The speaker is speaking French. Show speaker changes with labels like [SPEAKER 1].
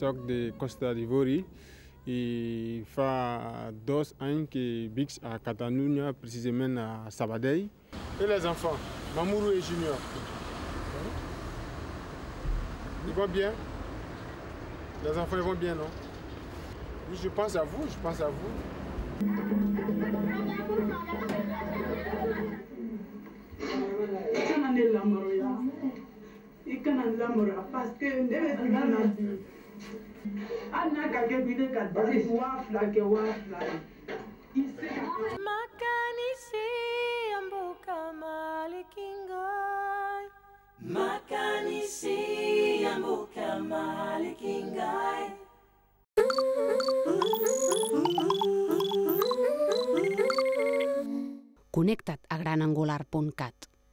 [SPEAKER 1] soc de Costa d'Ivoire et fa deux ans que Bix à Catalogne, précisément à Sabadell. Et les enfants, Mamourou et Junior. Ils vont bien? Les enfants ils vont bien, non? Oui, je pense à vous, je pense à vous.
[SPEAKER 2] I kana Ana kake bide ka.
[SPEAKER 3] Makanisi ambuka malikingai. Makanisi.
[SPEAKER 4] Connecta't a granangular.cat.